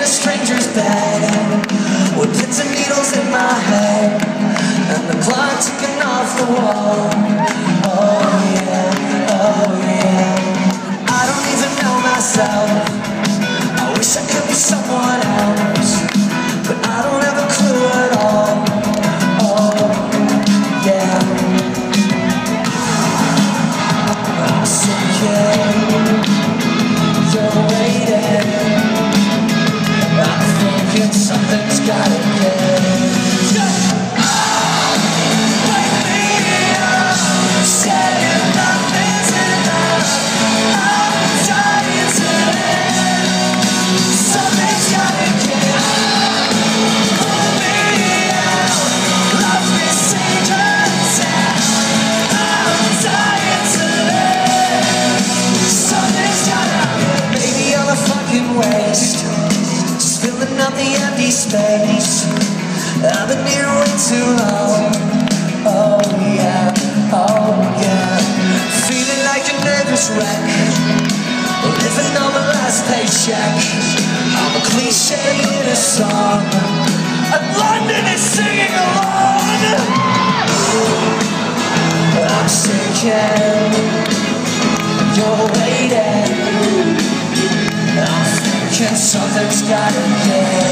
in a stranger's bed. With pins and needles in my head. And the clock ticking off the wall. Oh yeah, oh yeah. I don't even know myself. I wish I could be someone else. Something's gotta give. The empty space. I've been here way too long. Oh yeah, oh yeah. Feeling like a nervous wreck. Living on my last paycheck. I'm a cliche in a song. And London is singing along. I'm sinking You're waiting I'm thinking something's gotta give